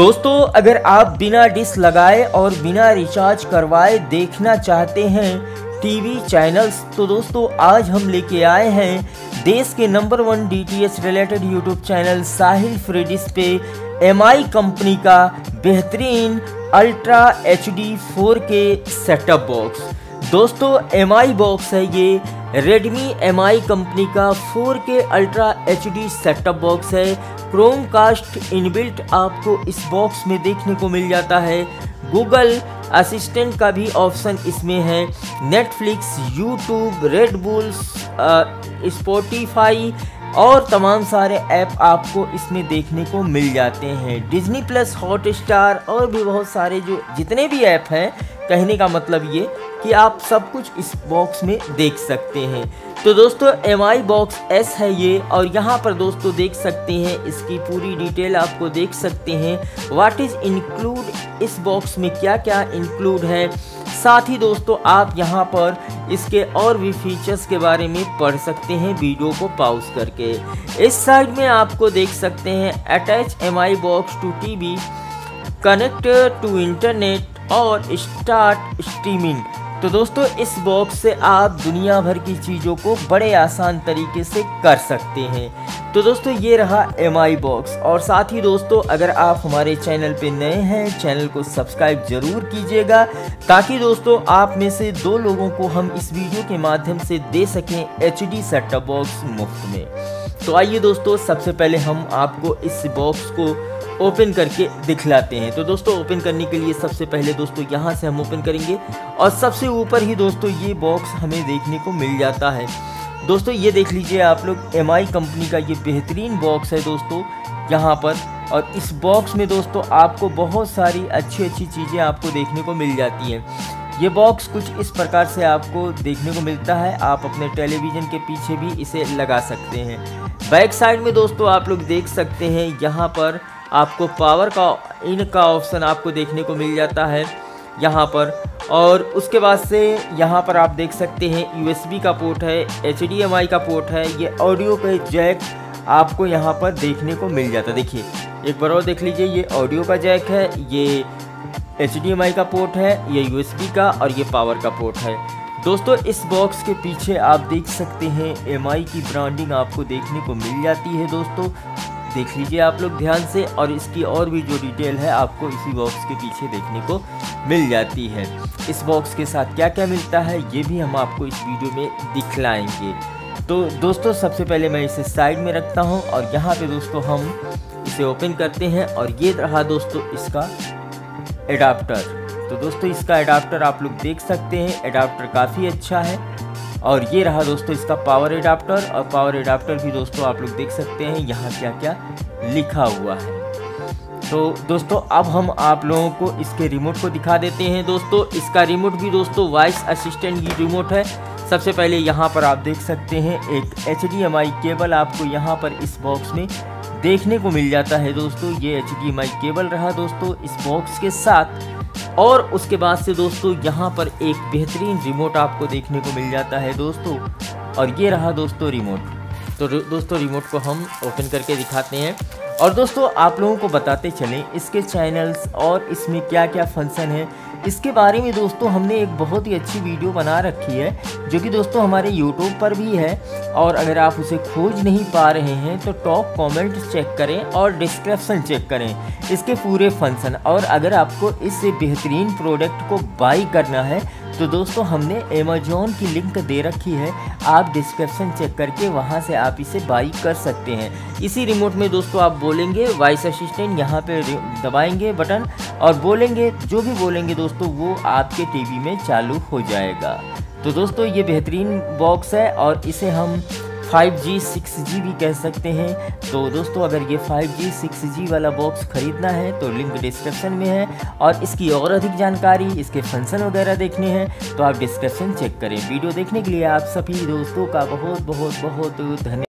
दोस्तों, अगर आप बिना डिश लगाए और बिना रिचार्ज करवाए देखना चाहते हैं टीवी चैनल्स तो दोस्तों, आज हम लेके आए हैं देश के number one DTH related YouTube channel Sahil free dish पे एमआई कंपनी का बेहतरीन ultra H D four K setup box दोस्तों एम आई बॉक्स है ये। रेडमी एम आई कंपनी का 4K ultra H D setup box है। क्रोम कास्ट इनबिल्ट आपको इस बॉक्स में देखने को मिल जाता है। गूगल असिस्टेंट का भी ऑप्शन इसमें है। Netflix YouTube Red Bulls Spotify और तमाम सारे ऐप आपको इसमें देखने को मिल जाते हैं। डिज्नी प्लस हॉट स्टार और भी बहुत सारे जो जितने भी ऐप हैं, कहने का मतलब ये कि आप सब कुछ इस बॉक्स में देख सकते हैं। तो दोस्तों एम आई बॉक्स एस है ये, और यहाँ पर दोस्तों देख सकते हैं, इसकी पूरी डिटेल आपको देख सकते हैं। व्हाट इज़ इंक्लूड इस बॉक्स में क्या क्या इंक्लूड है? साथ ही दोस्तों, आप यहाँ पर इसके और भी फीचर्स के बारे में पढ़ सकते हैं वीडियो को पॉज करके। इस साइड में आपको देख सकते हैं attach M I box to T V connect to internet और स्टार्ट स्ट्रीमिंग तो दोस्तों, इस बॉक्स से आप दुनिया भर की चीज़ों को बड़े आसान तरीके से कर सकते हैं। तो दोस्तों, ये रहा एम आई बॉक्स और साथ ही दोस्तों, अगर आप हमारे चैनल पे नए हैं चैनल को सब्सक्राइब ज़रूर कीजिएगा, ताकि दोस्तों, आप में से दो लोगों को हम इस वीडियो के माध्यम से दे सकें एच डी सेटअप बॉक्स मुफ़्त में। तो आइए दोस्तों, सबसे पहले हम आपको इस बॉक्स को ओपन करके दिखलाते हैं। तो दोस्तों, ओपन करने के लिए सबसे पहले दोस्तों, यहाँ से हम ओपन करेंगे। और सबसे ऊपर ही दोस्तों, ये बॉक्स हमें देखने को मिल जाता है। दोस्तों, ये देख लीजिए आप लोग एमआई कंपनी का ये बेहतरीन बॉक्स है दोस्तों, यहाँ पर। और इस बॉक्स में दोस्तों, आपको बहुत सारी अच्छी अच्छी चीज़ें आपको देखने को मिल जाती हैं। ये बॉक्स कुछ इस प्रकार से आपको देखने को मिलता है। आप अपने टेलीविज़न के पीछे भी इसे लगा सकते हैं। बैक साइड में दोस्तों, आप लोग देख सकते हैं, यहाँ पर आपको पावर का इन का ऑप्शन आपको देखने को मिल जाता है यहाँ पर। और उसके बाद से यहाँ पर आप देख सकते हैं यूएसबी का पोर्ट है एचडीएमआई का पोर्ट है, ये ऑडियो पे जैक आपको यहाँ पर देखने को मिल जाता है। देखिए, एक बार और देख लीजिए, ये ऑडियो का जैक है, ये HDMI का पोर्ट है, ये USB का और ये पावर का पोर्ट है। दोस्तों, इस बॉक्स के पीछे आप देख सकते हैं एमआई की ब्रांडिंग आपको देखने को मिल जाती है, दोस्तों। देख लीजिए आप लोग ध्यान से, और इसकी और भी जो डिटेल है आपको इसी बॉक्स के पीछे देखने को मिल जाती है। इस बॉक्स के साथ क्या क्या मिलता है, ये भी हम आपको इस वीडियो में दिखलाएँगे। तो दोस्तों, सबसे पहले मैं इसे साइड में रखता हूँ, और यहाँ पे दोस्तों हम इसे ओपन करते हैं, और ये रहा दोस्तों इसका एडाप्टर तो दोस्तों, इसका एडाप्टर आप लोग देख सकते हैं एडाप्टर काफ़ी अच्छा है। और ये रहा दोस्तों इसका पावर एडाप्टर और पावर एडाप्टर भी दोस्तों आप लोग देख सकते हैं यहाँ क्या क्या लिखा हुआ है। तो दोस्तों अब हम आप लोगों को इसके रिमोट को दिखा देते हैं दोस्तों। इसका रिमोट भी दोस्तों वॉइस असिस्टेंट की रिमोट है। सबसे पहले यहाँ पर आप देख सकते हैं एक एचडीएमआई केबल आपको यहाँ पर इस बॉक्स में देखने को मिल जाता है दोस्तों। ये एच केबल रहा दोस्तों इस बॉक्स के साथ। और उसके बाद से दोस्तों यहाँ पर एक बेहतरीन रिमोट आपको देखने को मिल जाता है दोस्तों। और ये रहा दोस्तों रिमोट तो दोस्तों रिमोट को हम ओपन करके दिखाते हैं। और दोस्तों आप लोगों को बताते चलें इसके चैनल्स और इसमें क्या क्या फ़ंक्शन है। इसके बारे में दोस्तों हमने एक बहुत ही अच्छी वीडियो बना रखी है, जो कि दोस्तों हमारे यूट्यूब पर भी है। और अगर आप उसे खोज नहीं पा रहे हैं तो टॉप कमेंट चेक करें और डिस्क्रिप्शन चेक करें। इसके पूरे फ़ंक्शन और अगर आपको इस बेहतरीन प्रोडक्ट को बाई करना है तो दोस्तों हमने अमेजोन की लिंक दे रखी है। आप डिस्क्रिप्शन चेक करके वहाँ से आप इसे बाई कर सकते हैं। इसी रिमोट में दोस्तों आप बोलेंगे वॉइस असिस्टेंट यहाँ पे दबाएँगे बटन और बोलेंगे, जो भी बोलेंगे दोस्तों, वो आपके टीवी में चालू हो जाएगा। तो दोस्तों, ये बेहतरीन बॉक्स है और इसे हम 5G 6G भी कह सकते हैं। तो दोस्तों, अगर ये 5G 6G वाला बॉक्स ख़रीदना है तो लिंक डिस्क्रिप्शन में है और इसकी और अधिक जानकारी, इसके फ़ंक्शन वगैरह देखने हैं तो आप डिस्क्रिप्शन चेक करें। वीडियो देखने के लिए आप सभी दोस्तों का बहुत बहुत बहुत धन्यवाद